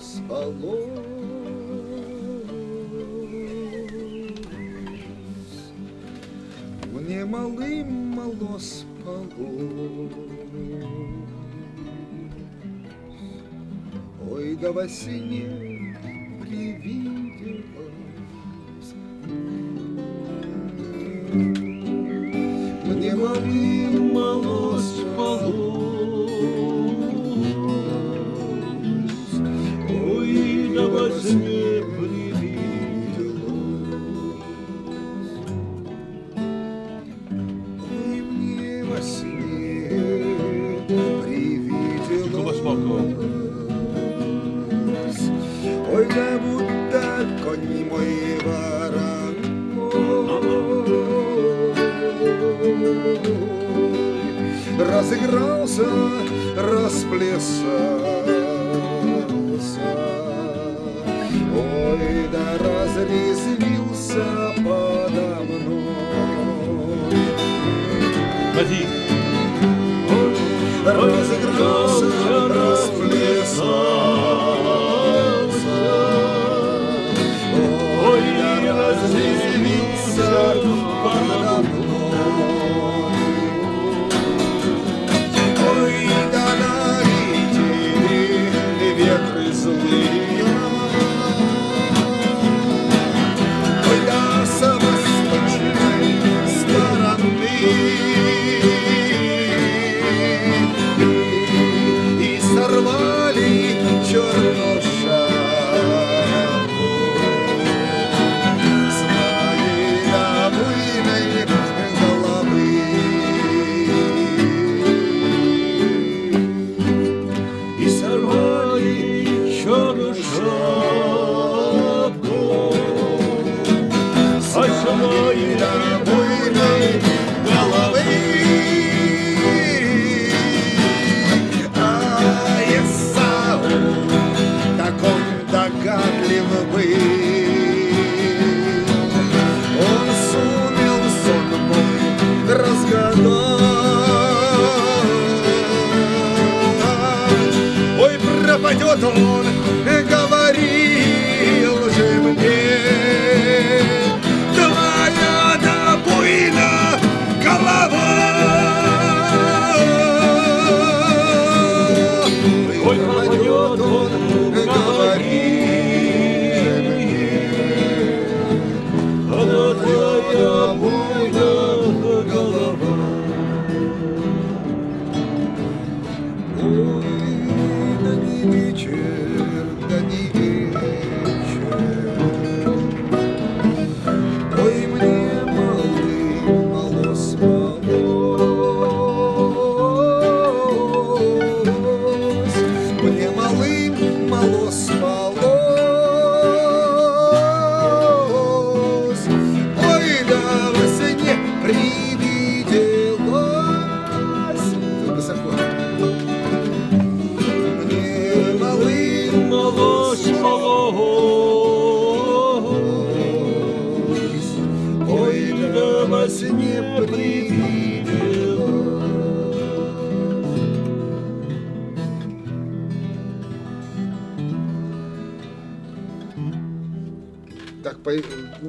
спалось. Мне малым мало спалось. Ой, да во сне привиделось. Мне малым мало спалось. Ой, да будто конь мой вороной разыгрался, расплесался. Ой, да разрезвился Разыгрался, расплесался. Догадлив был. Он сумел сон мой разгадать. Ой, пропадет он, говорил же мне. Твоя добойна голова. Ой, да во сне привиделось. Так, по-